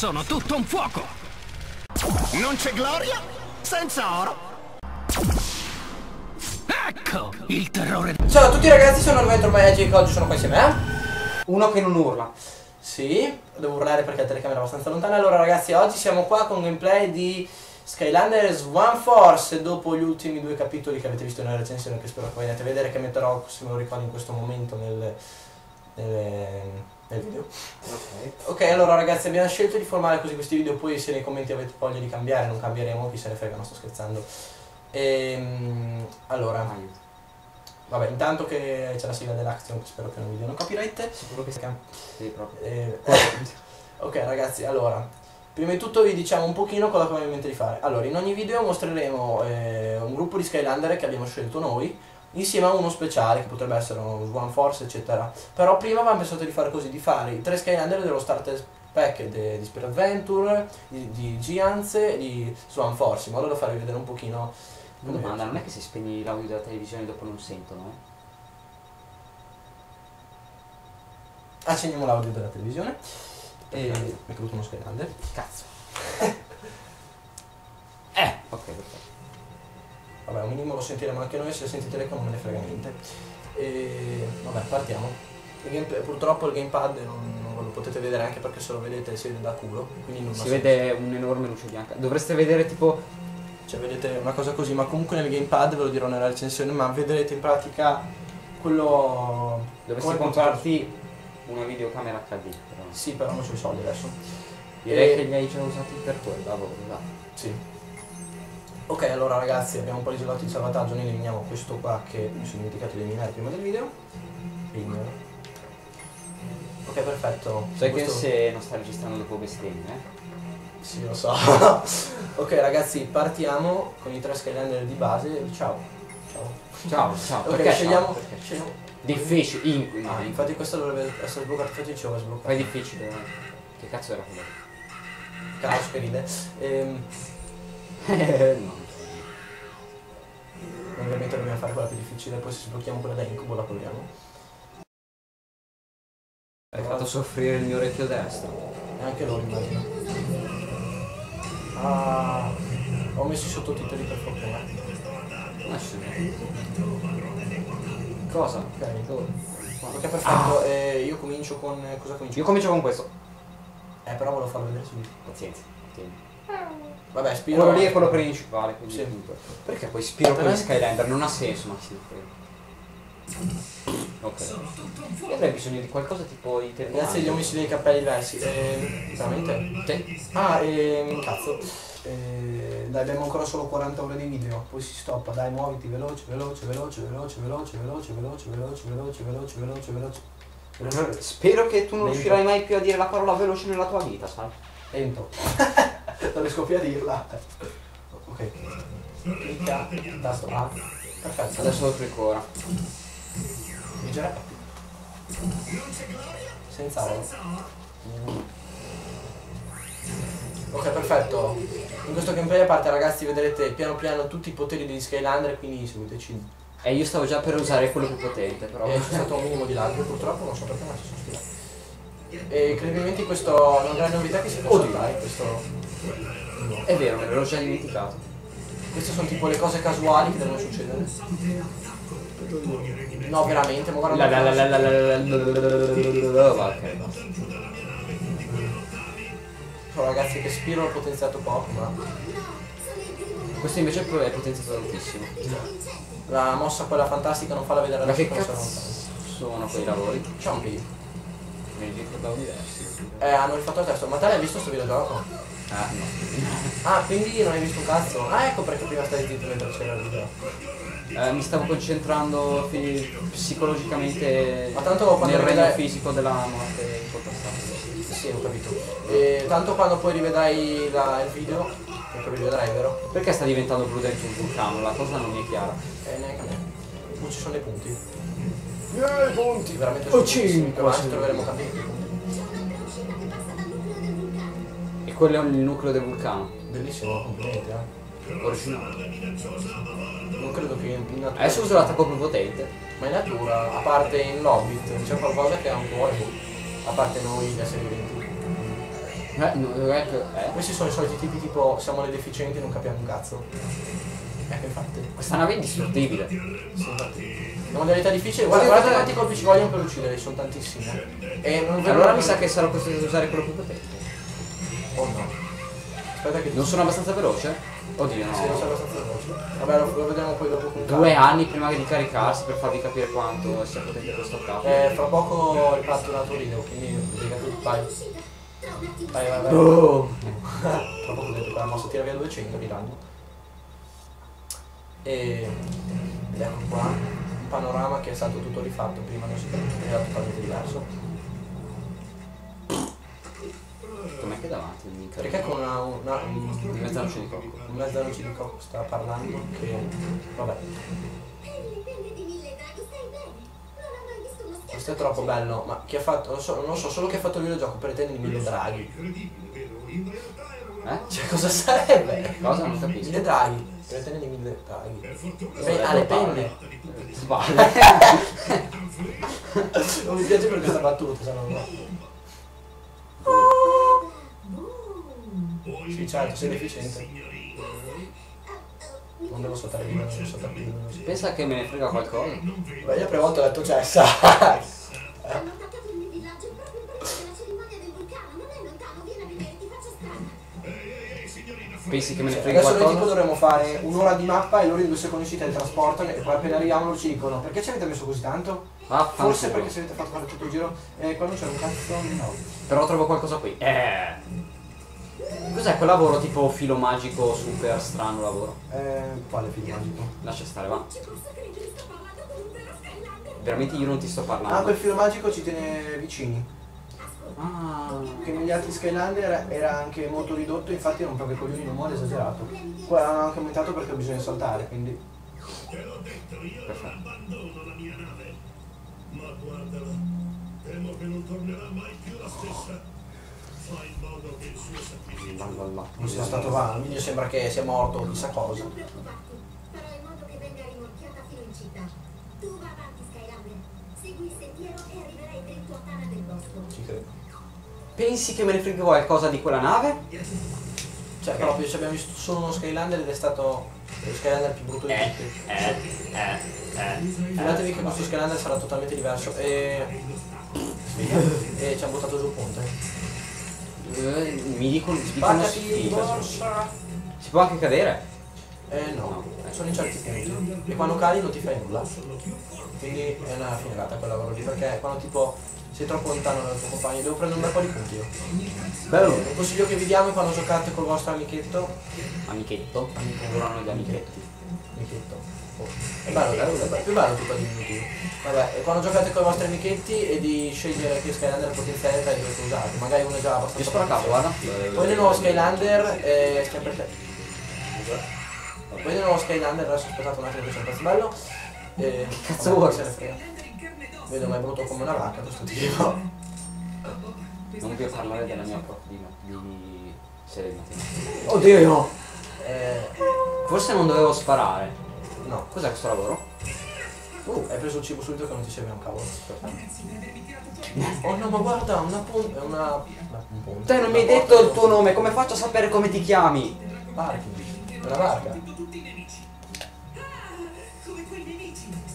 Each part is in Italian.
sono tutto un fuoco! Non c'è gloria senza oro. Ecco il terrore. Ciao a tutti ragazzi, sono Alventro Magic, oggi sono qua insieme a... Uno che non urla. Sì, devo urlare perché la telecamera è abbastanza lontana. Allora ragazzi, oggi siamo qua con gameplay di Skylanders One Force dopo gli ultimi due capitoli che avete visto nella recensione che spero che vogliate vedere che metterò, se me lo ricordo in questo momento, nel, nel, nel video. Ok. Ok, allora ragazzi abbiamo scelto di formare così questi video, poi se nei commenti avete voglia di cambiare, non cambieremo, chi se ne frega, non sto scherzando. Ehm, allora, vabbè, intanto che c'è la sigla dell'action, spero che non vi diano copyright. Sicuro che si Sì, proprio. Eh, ok ragazzi, allora, prima di tutto vi diciamo un pochino cosa abbiamo in mente di fare. Allora, in ogni video mostreremo eh, un gruppo di Skylander che abbiamo scelto noi, insieme a uno speciale, che potrebbe essere un One Force, eccetera. Però prima avevamo pensato di fare così, di fare i tre Skylander dello starter pack de- di Spirit Adventure, di, di Giants e di Swan Force, in modo da farvi vedere un pochino... Una domanda, non è che se spegni l'audio della televisione dopo non sentono? Accendiamo l'audio della televisione. E mi è caduto uno Skylander. Cazzo. eh, ok, perfetto. Vabbè, un minimo lo sentiremo anche noi, se sentite l'eco non me ne frega niente. E vabbè, partiamo. Il game- purtroppo il gamepad non, non lo potete vedere anche perché se lo vedete si vede da culo, quindi non Si vede un'enorme luce bianca. Dovreste vedere tipo. Cioè vedete una cosa così, ma comunque nel gamepad ve lo dirò nella recensione, ma vedrete in pratica quello... Dovresti comprarti una videocamera HD. Però. Sì, però non c'ho i soldi adesso. Direi E- che li hai già usati per quello. Lavoro, va. Sì. Ok, allora ragazzi, abbiamo un po' di slotti di salvataggio, noi eliminiamo questo qua che mi sono dimenticato di eliminare prima del video. Eliminiamo. Ok, perfetto. Sai che Questo- se non sta registrando dopo bestemmie, eh? Sì, lo so. ok ragazzi, partiamo con i tre Skylander di base. Ciao. Ciao. Ciao, ciao. Ok, Perché scegliamo. ciao? Perché? scegliamo- Difficile. In... Ah, infatti questo dovrebbe essere sbloccato, infatti dicevo è sbloccato. Fai difficile. eh. Che cazzo era quello? Caos che ride. Ehm, Eh, no. Ovviamente dobbiamo fare quella più difficile, poi se sblocchiamo quella da incubo la proviamo. Hai fatto soffrire il mio orecchio destro. E anche loro immagino. Ah, ho messo i sottotitoli per fortuna. Ah, sì. Cosa? Ok. Dove? Ok, perfetto. eh, io comincio con. Cosa comincio? Io comincio con questo. Eh, però volevo farlo vedere subito. Pazienza. tieni. Vabbè, Spiro. Quello lì è quello principale. Quindi Sì. comunque. Perché poi spiro con Eh? Skylander? Non ha senso, ma sì, prego. Ok. Io avrei bisogno di qualcosa tipo i terminali. Grazie, gli ho messi dei cappelli diversi. Eh, veramente? Sì. Ah, ehm, cazzo. Eh, dai, abbiamo ancora solo 40 ore di video, poi si stoppa. Dai, muoviti veloce, veloce, veloce, veloce, veloce, veloce, veloce, veloce, veloce, veloce, veloce, veloce. Veloce. Spero che tu non Lento. riuscirai mai più a dire la parola veloce nella tua vita, sai? Lento. non riesco più a dirla. Ok. Clicca, tasto A. Perfetto. Adesso lo clicco ora. Leggere. Senza oro. Ok, perfetto. In questo gameplay a parte ragazzi vedrete piano piano tutti i poteri degli Skylander, quindi seguiteci. E io stavo già per usare quello più potente, però. E c'è stato un minimo di lag purtroppo, non so perché ma ci sono lag. E incredibilmente questo è una grande novità che si può saltare, questo. È vero, me l'ho già dimenticato. Queste sono tipo le cose casuali che devono succedere. No, veramente, ma guarda. La la la la la la la la la la la la la la la Questo invece è potenziato tantissimo. La mossa quella fantastica non la vedere la che cazzo sono quei lavori? Ciambi. Me li ricordavo diversi. Eh, hanno rifatto il testo, ma te l'hai visto sto videogioco? Ah, no. Ah, quindi non hai visto un cazzo? Ah, ecco perché prima stai zitto mentre c'era il video. Eh, mi stavo concentrando psicologicamente Ma tanto quando nel regno rivedrai- fisico della morte incontrastabile. Sì, ho capito. E tanto quando poi rivedrai la- il video, perché lo rivedrai, vero? Perché sta diventando blu dentro un vulcano? La cosa non mi è chiara. Eh, neanche a me. Non ci sono dei punti. Eh, i punti! Veramente Oh, sono cinque, pochissimi, Più avanti sì. troveremo capiti. Quello è il nucleo del vulcano. Bellissimo, complimenti, eh. Originale. Non credo che in natura. Adesso uso l'attacco più potente. Ma in natura, a parte in Hobbit, c'è qualcosa che ha un cuore. A parte noi, gli esseri viventi. Eh, no, eh, eh. Questi sono i soliti tipi tipo siamo le deficienti e non capiamo un cazzo. Ecco infatti. Questa nave è indistruttibile. Sì, infatti. Le modalità difficili, guarda, guarda guarda- quanti colpi ci vogliono per ucciderli, sono tantissimi. E non Allora l'ora mi sa che sarò costretto ad usare quello più potente. No. Aspetta che Non sono abbastanza veloce? Oddio Sì, non no. sono abbastanza veloce. Vabbè, lo, lo vediamo poi dopo con Due calma. anni prima di caricarsi per farvi capire quanto sia potente questo attacco. Eh, fra poco riparto un altro video, quindi vai. Vai, vai, vai. Oh. Tra poco detto quella mossa tira via 200 di danno. E ed ecco qua un panorama che è stato tutto rifatto, prima non si era totalmente diverso. Com'è che davanti? Mi Perché con una, una, un, mezza noce di cocco. un mezza noce di cocco sta parlando che vabbè, questo è troppo bello, ma chi ha fatto, non so, non so solo chi ha fatto il videogioco pretende di mille draghi. Eh? Cioè cosa sarebbe? Cosa? Non capisco. Mille draghi, pretende di mille draghi. Beh, ah, le penne. Sbaglio. Non mi piace per questa battuta, se no Sì, certo, sei deficiente. Non devo saltare via, non devo devo- Pensa che me ne frega qualcosa. Beh, io la prima volta ho detto Cessa. Hanno attaccato il mio villaggio proprio prima della cerimonia del vulcano. Non è lontano, vieni a vedere, ti faccio strada. Pensi che me ne frega Adesso noi tipo qualcosa? dovremmo fare un'ora di mappa e loro in due secondi ci teletrasportano e poi appena arriviamo loro ci dicono perché ci avete messo così tanto? Vaffanculo. Forse perché se avete fatto fare tutto il giro e qua non c'è un cazzo no. Però trovo qualcosa qui. Eh. Cos'è quel lavoro tipo filo magico super strano lavoro? Eh, quale film magico? Lascia stare, va. Veramente io non ti sto Ah, parlando. quel film magico ci tiene vicini. Ah. Che negli altri Skylander era anche molto ridotto, infatti rompeva i coglioni in un modo esagerato. Qua hanno anche aumentato perché bisogna saltare, quindi. Perfetto. Ma guardala, temo che non tornerà mai più la stessa. Non sia stato va, il video sembra che sia morto o chissà cosa. Non preoccuparti, farò in modo che venga rimorchiata fino in città. Tu va avanti, Skylander. Segui il sentiero e arriverai dritto a Tana del Bosco. Ci credo. Pensi che me ne frega qualcosa di quella nave? Cioè, proprio ci abbiamo visto solo uno Skylander ed è stato lo Skylander più brutto di Eh, tutti. eh, eh, eh. Fidatevi che questo Skylander sarà totalmente diverso. E. E ci hanno buttato giù il ponte. Eh, Mi dicono, mi dicono borsa! Si può anche cadere? Eh no, sono in certi punti. E quando cadi non ti fai nulla. Quindi è una finata quel lavoro lì, perché quando tipo sei troppo lontano dal tuo compagno, devo prendere un bel po' di punti io. Bello. Un consiglio che vi diamo è quando giocate col vostro amichetto. Amichetto. Gli amichetti. Amichetto. Oh. È bello, bello, è più bello tutto diminutivo. Vabbè, e quando giocate con i vostri amichetti e di scegliere che Skylander potenziale tra i due che usate. Magari uno è già abbastanza. Io sparo a caso, guarda. Poi nel nuovo Skylander, eh, stiamo per Poi nel nuovo Skylander, adesso aspettate un attimo che c'è un pezzo bello. Eh, cazzo vuoi? Vedo ma è brutto come una vacca questo tipo. Non devo parlare della mia pro- di, matematica. Oddio! Eh, Forse non dovevo sparare. No. Cos'è questo lavoro? Uh, hai preso il cibo subito che non ti serve un cavolo. Oh no, ma guarda, una punta. Una. una un ponte. Te non mi hai detto il tuo nome, come faccio a sapere come ti chiami? Parking. Una barca.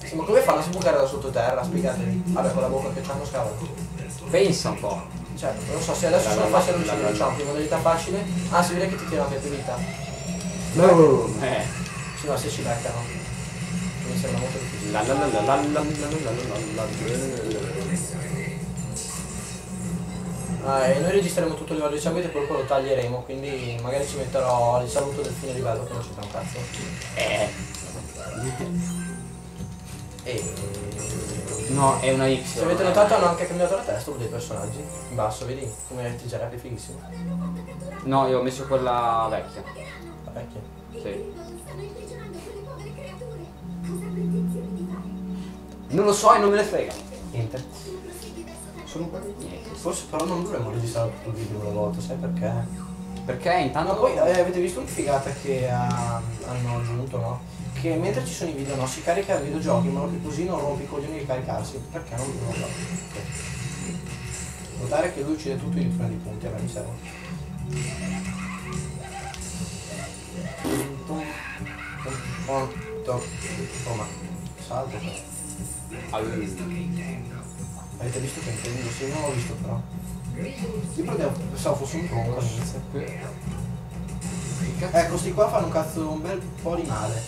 Sì, ma come fanno a sbucare da sottoterra? Spiegatemi. Vabbè, con la bocca che c'hanno scavano. Pensa un po'. Cioè, non so se adesso sono facile uccidere il ciampi, modalità facile. Ah, si vede che ti tirano anche più vita. Eh. Sì, ma se ci beccano. Mi sembra molto difficile. Ah, e noi registreremo tutto il livello di seguito e poi lo taglieremo, quindi magari ci metterò il saluto del fine livello che non c'entra un cazzo. Eh. E No, è una Y. se avete notato hanno anche cambiato la testa uno dei personaggi. In basso, vedi? Come ti girerebbe fighissimo. No, io ho messo quella vecchia. La vecchia. Sì. Non lo so e non me ne frega. Niente. Sono Bosco. Niente. Forse però non dovremmo registrare tutto il video una volta, sai perché? Perché intanto Ma poi eh, avete visto una figata che ha- hanno aggiunto, no? Che mentre ci sono i video, no? Si carica i videogiochi in modo che così non rompi i coglioni di caricarsi. Perché non lo so. Notare che lui uccide tutto e gli prende i punti, a me mi servono. Pronto. Oh, ma salto però. Avete visto che intendo? Sì, non l'ho visto però. Io prendevo, pensavo fosse un tronco all'inizio. Ecco, sti qua fanno un cazzo un bel po' di male.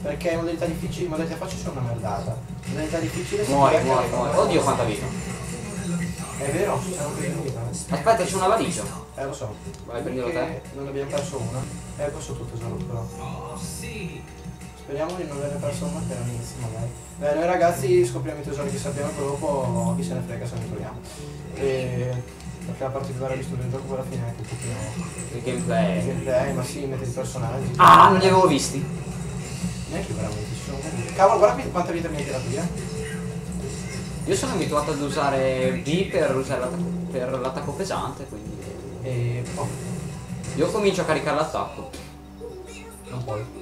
Perché in modalità difficile, in modalità facile sono una merdata. In modalità difficile muori, che- muori. Oddio quanta vita. È vero, siamo in vita. Aspetta, c'è una valigia. Eh lo so. Vai, prendilo te. Non ne abbiamo perso una. Eh, questo tutto tesoro però. Speriamo di non averne perso una per all'inizio magari. Beh, noi ragazzi scopriamo i tesori che sappiamo e poi dopo chi se ne frega se ne troviamo. E... Perché la particolare visto del gioco alla fine è anche un pochino Il il gameplay. gameplay, ma sì, mette i personaggi. Ah, non li avevo visti. Neanche veramente, ci sono. Cavolo, guarda quanta vita mi hai tirato via. Io sono abituato ad usare B per usare l'attacco, per l'attacco pesante, quindi. E... Oh, Io comincio a caricare l'attacco. non puoi.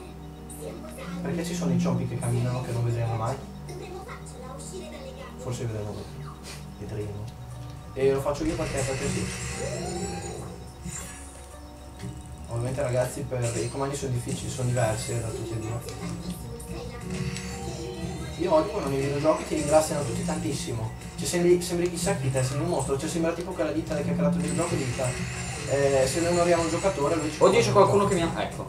Perché ci sono i zombie che camminano che non vedremo mai? Dovremmo farcela uscire dalle gambe. Forse vedremo dopo. Vedremo. E lo faccio io perché perché sì. Ovviamente ragazzi per i comandi sono difficili, sono diversi eh, da tutti e due. Io odio quando nei videogiochi ti ringraziano tutti tantissimo. Cioè sembri, sembri chissà chi te, sembri un mostro, cioè sembra tipo quella ditta che ha creato il videogioco dica. Eh, se noi non abbiamo un giocatore lui ci Oddio c'è qualcuno che mi ha. Ecco.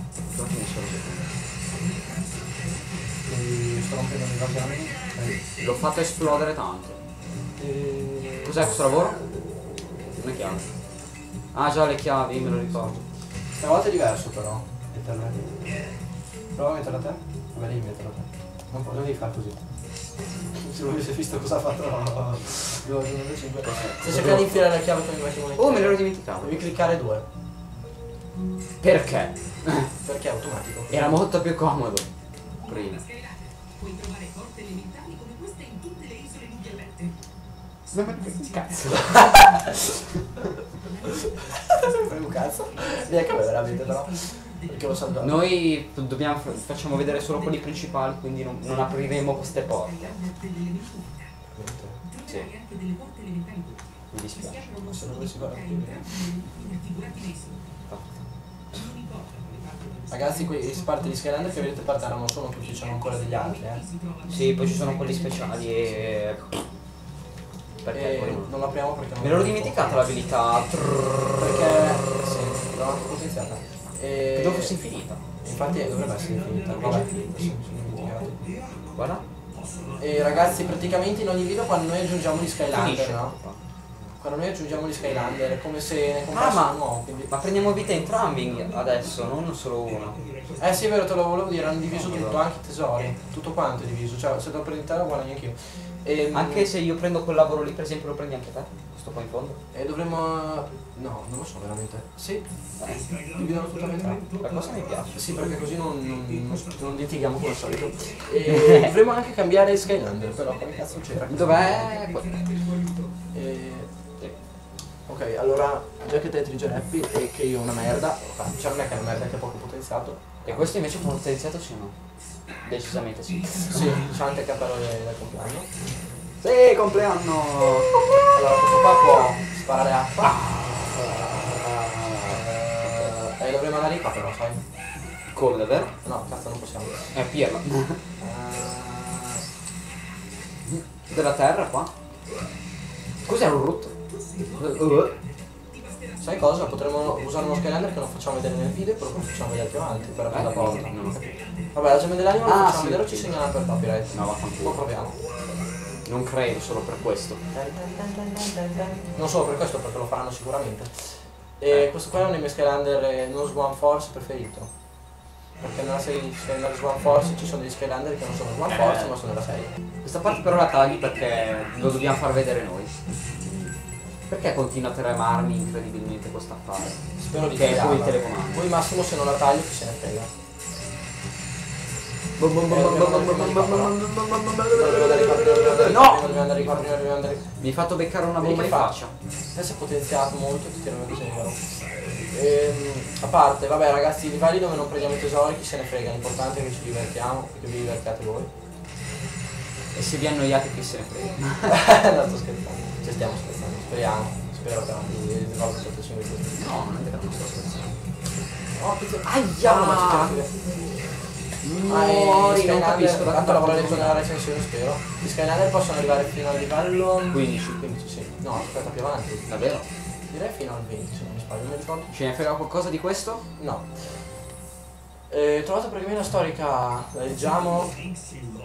E sto rompendo le occasioni. Eh, L'ho fatto esplodere tanto. e- Cos'è questo lavoro? Una chiave. Ah già le chiavi, me lo ricordo. Stavolta è diverso però. Metterla. Prova a metterla a te. Vabbè devi metterla a te. Non, non devi fare così. Se non avessi visto cosa ha fatto 5. Se cercare di infilare la chiave con i metti Oh, me l'ero dimenticato. Devi cliccare due. Perché? Perché è automatico. Era molto più comodo. Prima. Puoi trovare porte elementari come queste in tutte le isole Miguelette. Cazzo. Fai un cazzo. Neanche a me veramente però. Perché lo salvato. Noi dobbiamo, facciamo vedere solo quelli principali, quindi non, non apriremo queste porte. Sì, Hai anche delle porte elementari tutte. mi dispiace. Se dovessi fare. Ragazzi queste parti di Skylander che vedete partire non sono tutti, c'erano ancora degli altri eh. Sì, poi ci sono quelli speciali e... Perché E non- l'apriamo perché non Me l'ero dimenticata l'abilità. Perché sì, l'ho anche potenziata. E... Credo fosse infinita. Infatti dovrebbe essere infinita. Vabbè, dimenticato. Guarda. E ragazzi, praticamente in ogni video quando noi aggiungiamo gli Skylander, no? Quando noi aggiungiamo gli Skylander è come se ne comprassimo Ah, ma- un nuovo. Quindi... Ma prendiamo vita entrambi adesso, non solo uno. Eh sì, è vero, te lo volevo dire, hanno diviso tutto, anche i tesori. Tutto quanto è diviso, cioè se te lo prendi te lo guadagno anch'io. E, Anche se io prendo quel lavoro lì, per esempio, lo prendi anche te? Questo qua in fondo? E dovremmo. No, non lo so veramente. Sì, dividono tutto. La cosa mi piace. Sì, perché così non, non, non, non litighiamo come al solito. E dovremmo anche cambiare Skylander, però come cazzo c'era? Dov'è? E... Ok, allora, già che te Trigger Happy e che io una merda, cioè non è che è una merda, è che è poco potenziato. E questo invece è potenziato sì o no? Decisamente sì. Sì, c'è anche cappello del del compleanno. Sì, compleanno! Allora, questo qua può sparare acqua. Eh, E dovremmo andare qua però, sai? Colle, vero? No, cazzo non possiamo. È pirla. Eh, Della terra qua? Cos'è un root? Sai cosa? Potremmo usare uno Skylander che non facciamo vedere nel video e poi lo facciamo vedere più avanti per aprire la porta. Non ho capito. Vabbè, la gemme dell'anima lo Ah, facciamo sì. vedere o ci segnala per copyright? No, vaffanculo. proviamo. Non credo solo per questo. Non solo per questo, perché lo faranno sicuramente. E questo qua è uno dei miei Skylander eh, non Swan Force preferito. Perché nella serie di Skylander Swan Force ci sono degli Skylander che non sono Swan Force ma sono della serie. Questa parte però la tagli perché lo dobbiamo far vedere noi. Perché continua a tremarmi incredibilmente questo affare? Spero di Che è poi il telecomando. Voi Massimo se non la taglio chi se ne frega. No! Dobbiamo andare qua, dobbiamo andare qua. Mi hai fatto beccare una bomba in fa? faccia. Adesso è potenziato molto ti tirano così. Ehm, a parte, vabbè ragazzi, i livelli dove non prendiamo i tesori, chi se ne frega, l'importante è che ci divertiamo e che vi divertiate voi. E se vi annoiate chi se ne frega. no, sto scherzando, ci stiamo scherzando, speriamo, Spero che non mi risolva tutto 5 minuti. No, non è vero, non sto scherzando. Oh, che ti- Aia! No, ma Muori, non capisco Tanto l'avrò cosa detto nella recensione, spero. Gli Skylander possono arrivare fino al livello 15. 15, sì. No, aspetta, più avanti. Davvero? Direi fino al 20, se non mi sbaglio, non mi ricordo. Ce ne frega qualcosa di questo? No. Eh, trovato pergamena storica, la leggiamo.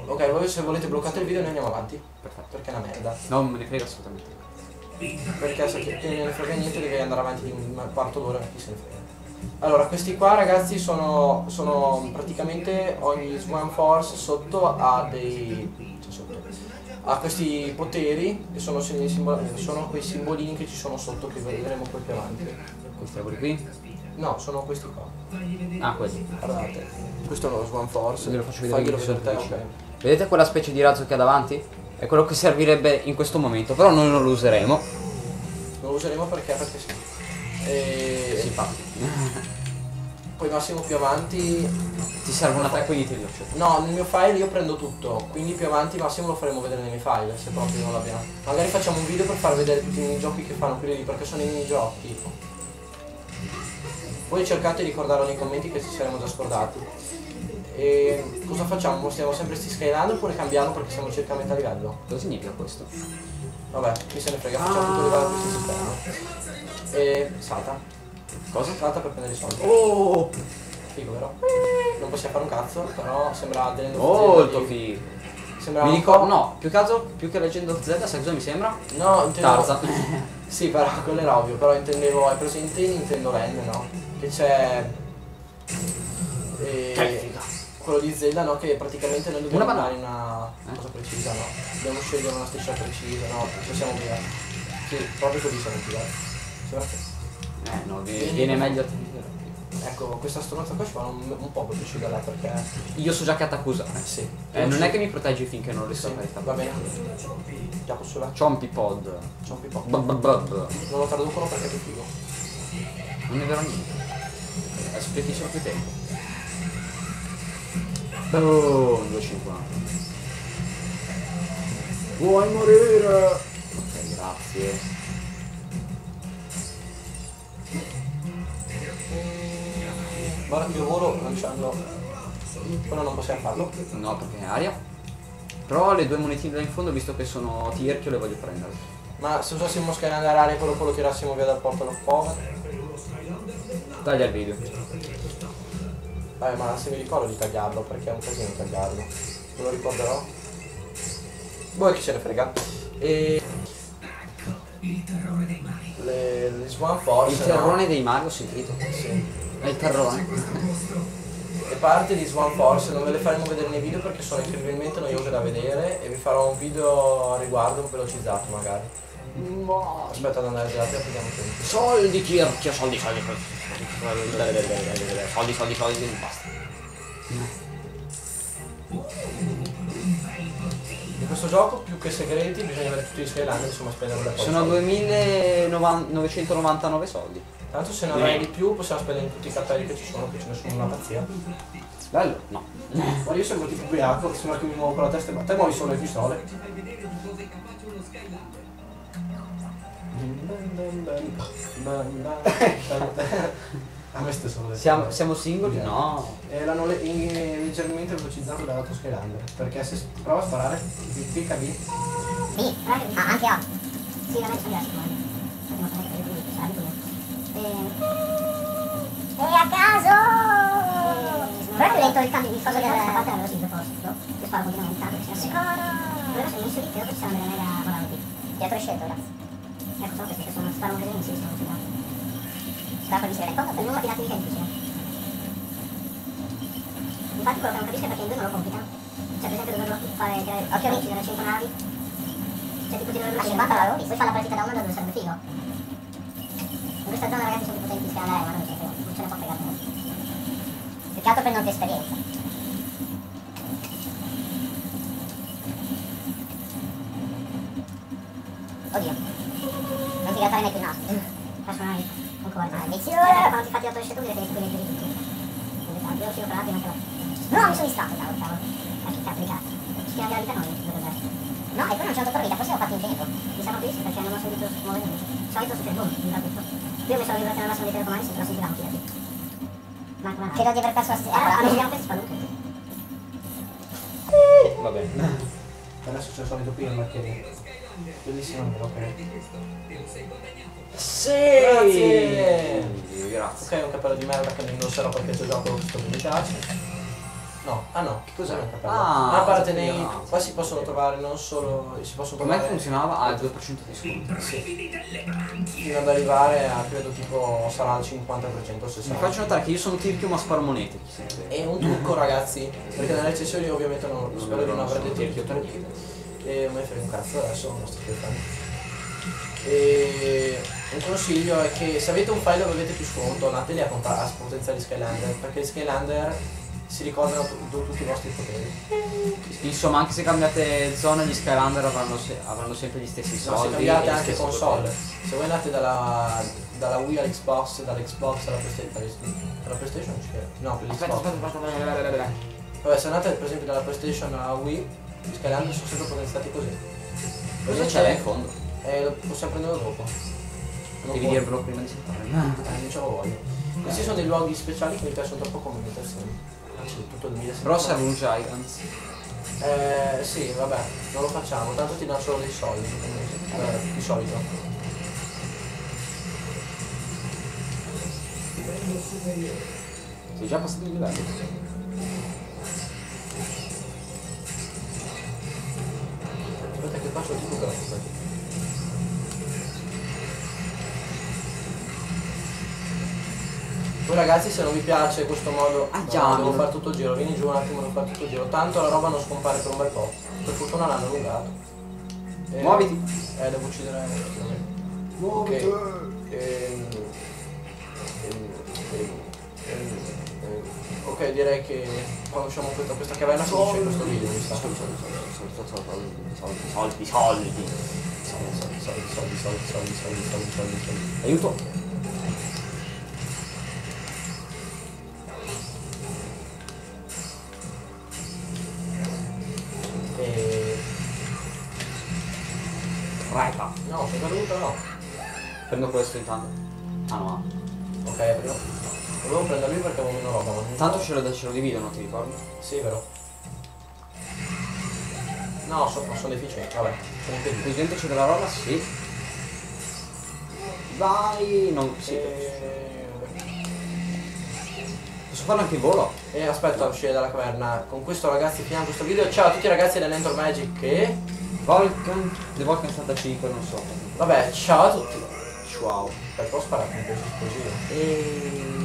Ok, voi se volete bloccate il video noi andiamo avanti. Perfetto. Perché è una merda. Non me ne frega assolutamente. Perché se ti non ne frega niente devi andare avanti di un quarto d'ora, chi se ne frega. Allora, questi qua ragazzi sono, sono praticamente ogni Swan Force sotto ha dei. cioè sotto, ha questi poteri e sono, sono quei simbolini che ci sono sotto che vedremo poi più avanti. Questi lavori qui? No, sono questi qua. Ah, quelli. Guardate. Questo è lo Swan Force. Vedere Faglielo che vedere sono te, felice. ok. Vedete quella specie di razzo che ha davanti? È quello che servirebbe in questo momento, però noi non lo useremo. Non lo useremo perché? Perché sì. E Si fa. poi massimo più avanti. Ti servono a te, quindi ti lascio. No, nel mio file io prendo tutto, quindi più avanti massimo lo faremo vedere nei miei file, se proprio non l'abbiamo. Magari facciamo un video per far vedere tutti i minigiochi che fanno quelli lì, perché sono i minigiochi. Voi cercate di ricordarlo nei commenti che ci saremo già scordati. E cosa facciamo? Mostriamo sempre sti Skyland oppure cambiamo perché siamo circa a metà livello? Cosa significa questo? Vabbè, chi se ne frega, facciamo tutto il livello più si ferma. E salta. Cosa? Salta per prendere i soldi. Oh! Figo, vero? Non possiamo fare un cazzo, però sembra delle Molto figo. Sembra Mi ricordo, no, più che altro, più che Legend of Zelda, sai cosa mi sembra? No, intendevo... Tarzan. Sì, però quello era ovvio, però intendevo, hai presente in Nintendo Land, no? Che c'è... E... Quello di Zelda, no? Che praticamente noi dobbiamo in una Eh? cosa precisa, no? Dobbiamo scegliere una striscia precisa, no? Possiamo via. Sì, proprio così siamo che... Eh, no, vi- viene meglio a te. Ecco, questa stronza qua ci vuole un, un po' per decidere perché... Io so già che attacco usare. Eh sì. Eh, non è che mi proteggi finché non riesco Sì, a fare va bene. Capo sulla... Chompy Pod. C'è un po'. Bub, bub, bub. Non lo traducono perché è più figo. Non è vero niente. Aspetti solo più tempo. Boom, 250. Vuoi morire? Ok, grazie. Guarda che io volo lanciando. Quello non possiamo farlo. No, perché è aria. Però le due monetine là in fondo, visto che sono tirchio, le voglio prendere. Ma se usassimo Skylander aria quello poi lo tirassimo via dal portalo povero. Taglia il video. Eh ma se mi ricordo di tagliarlo perché è un casino tagliarlo. Me lo ricorderò. Voi chi ce ne frega. E. Le, le Swan Force. Il no? terrone dei mari ho sentito. Sì. È il terrone. Le parti di Swan Force non ve le faremo vedere nei video perché sono incredibilmente noiose da vedere e vi farò un video a riguardo velocizzato magari. Aspetta ad andare gelati e vediamo tempo. Soldi tirchio, soldi, soldi, soldi. Soldi, soldi, soldi, basta. In questo gioco più che segreti bisogna avere tutti gli Skylander insomma spendere un bel po' di Sono soldi. 2999 soldi. Tanto se ne avrai di più possiamo spendere in tutti i cartelli che ci sono, che ce ne sono una pazzia. Bello? No. Guarda io sembro tipo ubriaco, sembra che mi muovo con la testa, ma te muovi solo le pistole. A me stesso lo Siamo, siamo singoli? No. E l'hanno le- in- leggermente velocizzato dall'altro Skylander. Perché se s- prova a sparare, clicca B. Sì, ah, anche A. Sì, la sono sarà di quello. E a caso! Però è lento il cambio di cosa che questa parte la velocizzo forse, no? Io sparo continuamente, tanto Sicuro! Però sono inseriti, credo che ci saranno delle mega volanti. Dietro scelto, ragazzi. Queste che sono, sparano un casino insieme, sono che vi si veda. Conta, per non appinatevi semplice. Infatti quello che non capisco è perché in due non lo complica. Cioè, per esempio, doverlo fare occhio amici delle 100 navi. Cioè, tipo tirare veloce. Ma l'avevo visto. Poi fa la partita da uno da dove sarebbe figo. In questa zona ragazzi sono più potenti che andare, ma non ce ne non ce ne può fregare. Più che altro prendono esperienza. Oddio. Non si tratta di mettere i nostri. Eh. Faccio una concorda. Ah, 10 ore, quando ti fatti la tua scelta, devi qui leggere tutti. Quindi, io uscivo per l'attimo, No, mi sono distratto, cavolo, cavolo. Ma che cazzo di cazzo. Ci stiamo della vita noi, dovrebbe essere. No, e poi non c'è la tua vita, forse l'ho fatto in tempo. Mi sono preso perché non ho subito muovendo. Solito succede, boom, mi fa tutto. Io mi sono vibrato nella massa di telecomandi, se te la sentivamo, fidati. Ma come? Credo di aver perso la stessa. Eh, allora, eh. abbiamo preso spaluto. Va bene. Adesso c'è il solito qui, la macchina. Bellissimo, ok. Sì! Grazie! Grazie. Ok, un cappello di merda che mi indosserò perché c'è gioco questo mi piace. No, ah no, che cos'è un cappello? Ah, a parte nei. no. Qua si possono trovare non solo. si possono trovare. funzionava? Ah, il 2% di sconto. Fino ad arrivare a credo tipo sarà al 50% o 60%. Vi faccio notare che io sono tirchio ma sparo monete. È un trucco ragazzi, perché nelle recensioni ovviamente non, spero di non aver detto tirchio niente. E non ne frega un cazzo adesso, non sto scherzando. E un consiglio è che se avete un file dove avete più sconto, andateli a, conta- a potenziare Skylander, perché gli Skylander si ricordano tu- tu- tutti i vostri poteri. Insomma, anche se cambiate zona, gli Skylander avranno, se- avranno sempre gli stessi No, soldi. se cambiate anche console, poteri. se voi andate dalla, dalla Wii all'Xbox, dall'Xbox alla PlayStation, alla PlayStation no, Aspetta, aspetta, aspetta, aspetta, aspetta, aspetta. Vabbè, se andate per esempio dalla PlayStation alla Wii, Skylander sono sempre potenziati così. Cosa c'è in fondo? Eh, lo possiamo prendere dopo. Non Devi dirvelo prima di saltare. Eh, non ce lo voglio. Questi sono dei luoghi speciali che mi piacciono troppo come. Anzi, tutto il 1000 Però serve un Gigants. Eh, sì, vabbè, non lo facciamo, tanto ti danno solo dei soldi, eh, di solito. Sei già passato il livello. Ragazzi se non vi piace questo modo, Ah, no, già. devo fare tutto il giro, vieni giù un attimo, devo fare tutto il giro, tanto la roba non scompare per un bel po'. Per fortuna l'hanno allungato. Eh, Muoviti. Eh, devo uccidere. Ok. Ehm, ehm, ehm, ehm, ehm. Ok, direi che quando usciamo da questa caverna finisce questo video, mi sa. Soldi, soldi, soldi, soldi, soldi, soldi, soldi. Soldi, soldi, soldi, soldi, soldi, soldi, soldi, soldi, soldi, soldi. Aiuto. Caduto, no. Prendo questo intanto. Ah no. Ok, apriamo. Volevo prendere lui perché avevo meno roba, ma non Intanto ce lo, ce lo divido, non ti ricordi? Sì, vero. No, so- sono deficienti, vabbè. Sono impediti. Qui dentro c'è della roba? Sì. Vai! Non... Sì. E... Posso farlo anche in volo? e aspetta a uscire dalla caverna. Con questo ragazzi finiamo questo video. Ciao a tutti ragazzi dell'Enter Magic che... Volcan, The Volcan 65, non so. Vabbè, ciao a tutti. Ciao. Perché ho con questo così? Eeeh.